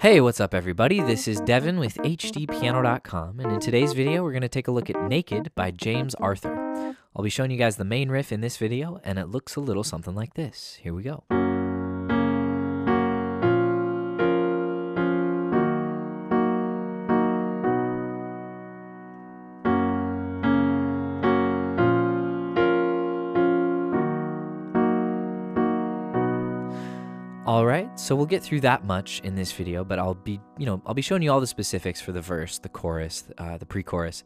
Hey, what's up, everybody? This is Devin with HDPiano.com, and in today's video, we're going to take a look at Naked by James Arthur. I'll be showing you guys the main riff in this video, and it looks a little something like this. Here we go. All right, so we'll get through that much in this video, but I'll be, you know, I'll be showing you all the specifics for the verse, the chorus, uh, the pre-chorus.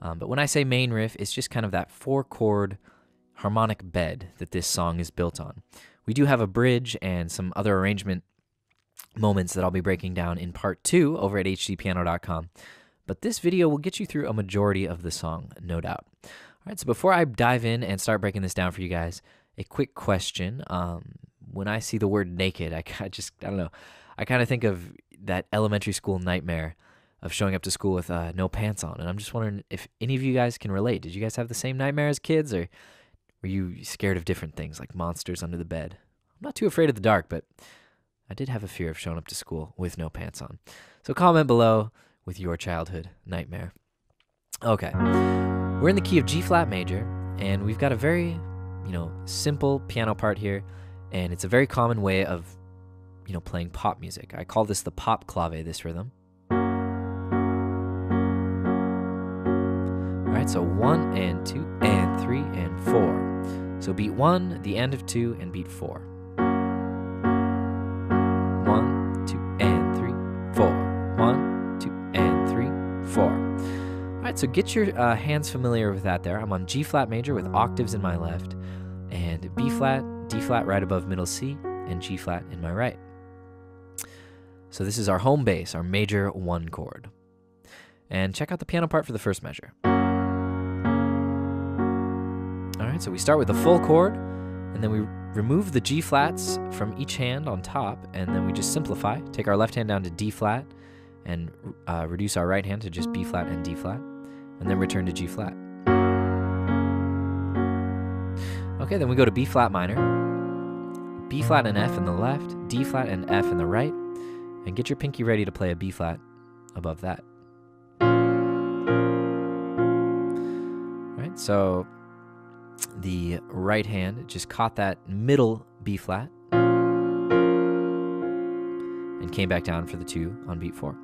Um, but when I say main riff, it's just kind of that four-chord harmonic bed that this song is built on. We do have a bridge and some other arrangement moments that I'll be breaking down in part two over at hdpiano.com. But this video will get you through a majority of the song, no doubt. All right, so before I dive in and start breaking this down for you guys, a quick question. Um, when I see the word naked, I, just, I don't know, I kind of think of that elementary school nightmare of showing up to school with uh, no pants on. And I'm just wondering if any of you guys can relate. Did you guys have the same nightmare as kids, or were you scared of different things like monsters under the bed? I'm not too afraid of the dark, but I did have a fear of showing up to school with no pants on. So comment below with your childhood nightmare. Okay, we're in the key of G flat major, and we've got a very, you know, simple piano part here and it's a very common way of you know playing pop music. I call this the pop clave this rhythm. All right, so 1 and 2 and 3 and 4. So beat 1, the end of 2 and beat 4. 1 2 and 3 4. 1 2 and 3 4. All right, so get your uh, hands familiar with that there. I'm on G flat major with octaves in my left and B flat D flat right above middle C, and G flat in my right. So this is our home base, our major one chord. And check out the piano part for the first measure. All right, so we start with the full chord, and then we remove the G flats from each hand on top, and then we just simplify. Take our left hand down to D flat, and uh, reduce our right hand to just B flat and D flat, and then return to G flat. Okay, then we go to B flat minor, B flat and F in the left, D flat and F in the right, and get your pinky ready to play a B flat above that. Right, so the right hand just caught that middle B flat and came back down for the two on beat four.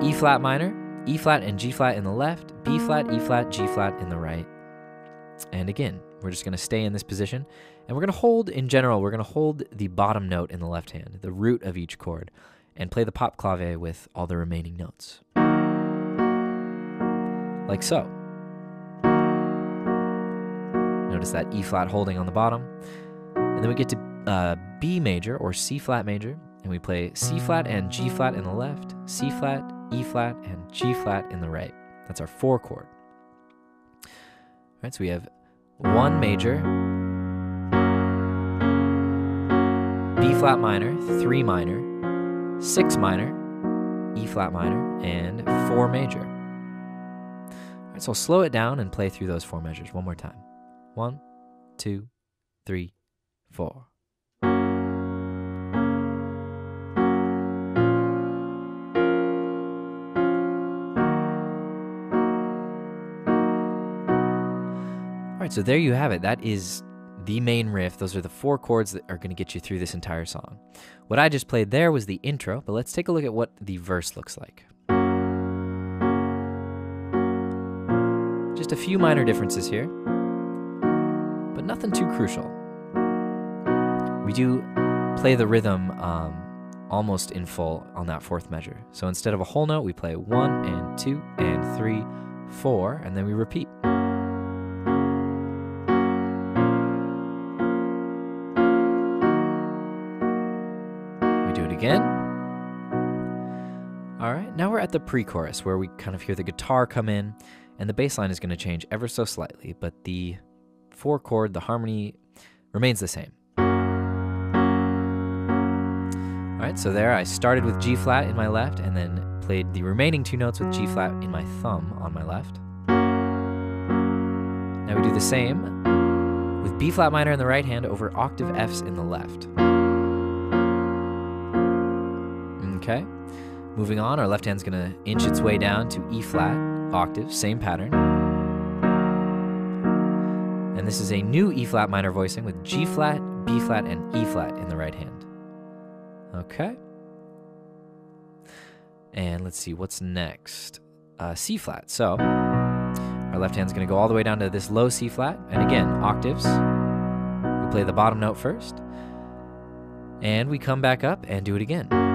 E flat minor, E flat and G flat in the left, B flat, E flat, G flat in the right. And again, we're just going to stay in this position. And we're going to hold, in general, we're going to hold the bottom note in the left hand, the root of each chord, and play the pop clave with all the remaining notes. Like so. Notice that E flat holding on the bottom. And then we get to uh, B major or C flat major, and we play C flat and G flat in the left, C flat, E flat, and G flat in the right. That's our four chord. Right, so we have one major, B flat minor, three minor, six minor, E flat minor, and four major. All right, so I'll slow it down and play through those four measures one more time. One, two, three, four. Right, so there you have it. That is the main riff. Those are the four chords that are going to get you through this entire song. What I just played there was the intro, but let's take a look at what the verse looks like. Just a few minor differences here, but nothing too crucial. We do play the rhythm um, almost in full on that fourth measure. So instead of a whole note, we play one and two and three, four, and then we repeat. Again. All right, now we're at the pre chorus where we kind of hear the guitar come in, and the bass line is going to change ever so slightly, but the four chord, the harmony remains the same. All right, so there I started with G flat in my left and then played the remaining two notes with G flat in my thumb on my left. Now we do the same with B flat minor in the right hand over octave Fs in the left. Okay. Moving on, our left hand's gonna inch its way down to E flat octave, same pattern. And this is a new E flat minor voicing with G flat, B flat, and E flat in the right hand. Okay. And let's see, what's next? Uh, C flat. So our left hand's gonna go all the way down to this low C flat. And again, octaves. We play the bottom note first. And we come back up and do it again.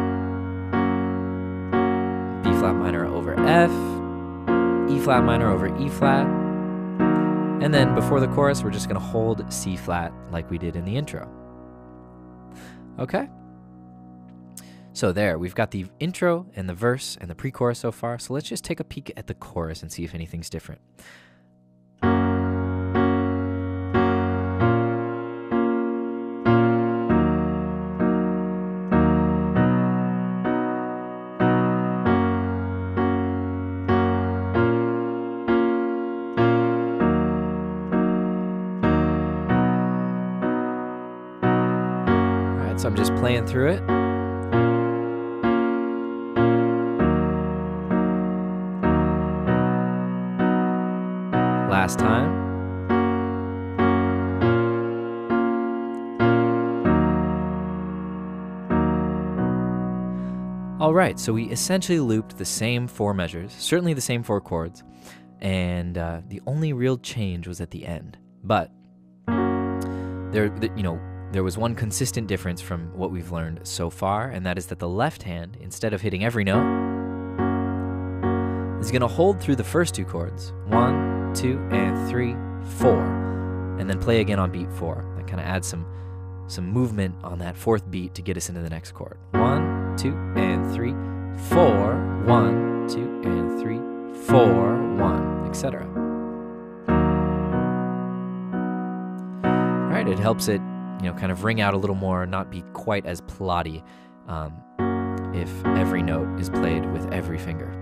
B flat minor over F, E flat minor over E flat. And then before the chorus, we're just gonna hold C flat like we did in the intro. Okay? So there, we've got the intro and the verse and the pre-chorus so far. So let's just take a peek at the chorus and see if anything's different. So I'm just playing through it. Last time. All right, so we essentially looped the same four measures, certainly the same four chords, and uh, the only real change was at the end. But there, th- you know, there was one consistent difference from what we've learned so far, and that is that the left hand, instead of hitting every note, is going to hold through the first two chords one, two, and three, four, and then play again on beat four. That kind of adds some some movement on that fourth beat to get us into the next chord. One, two, and three, four, one, two, and three, four, one, etc. All right, it helps it, you know, kind of ring out a little more, not be quite as plotty um, if every note is played with every finger.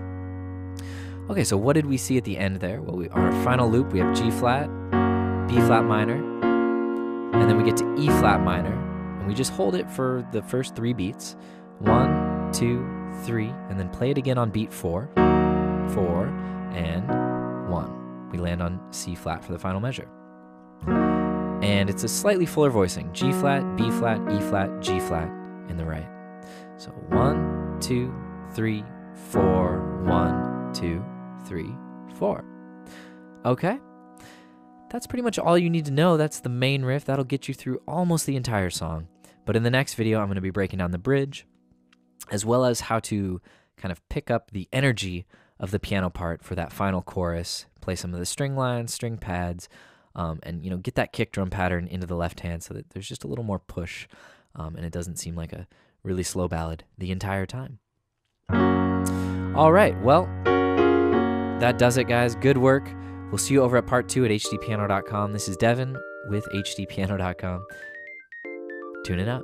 Okay, so what did we see at the end there? Well, we, on our final loop, we have G flat, B flat minor, and then we get to E flat minor, and we just hold it for the first three beats. One, two, three, and then play it again on beat four, four, and one. We land on C flat for the final measure. And it's a slightly fuller voicing G flat, B flat, E flat, G flat in the right. So one, two, three, four, one, two, three, four. Okay? That's pretty much all you need to know. That's the main riff. That'll get you through almost the entire song. But in the next video, I'm going to be breaking down the bridge, as well as how to kind of pick up the energy of the piano part for that final chorus, play some of the string lines, string pads, um, and you know get that kick drum pattern into the left hand so that there's just a little more push, um, and it doesn't seem like a really slow ballad the entire time. All right, well, that does it, guys. Good work. We'll see you over at part two at hdpiano.com. This is Devin with hdpiano.com. Tune it out.